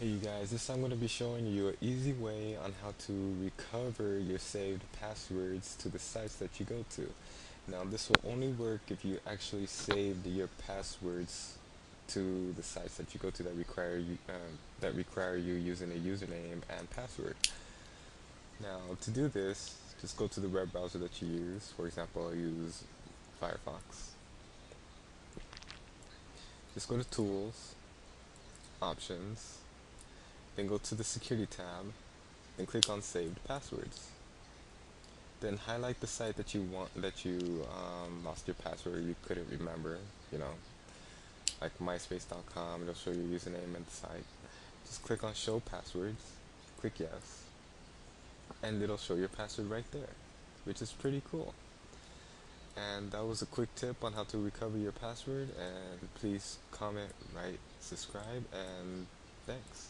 Hey you guys, this time I'm going to be showing you an easy way on how to recover your saved passwords to the sites that you go to. Now this will only work if you actually saved your passwords to the sites that you go to that require you, um, that require you using a username and password. Now to do this, just go to the web browser that you use. For example, I use Firefox. Just go to Tools, Options, then go to the security tab and click on saved passwords. Then highlight the site that you want that you um, lost your password you couldn't remember, you know, like myspace.com, it'll show your username and the site. Just click on show passwords, click yes, and it'll show your password right there, which is pretty cool. And that was a quick tip on how to recover your password and please comment, write, subscribe, and thanks.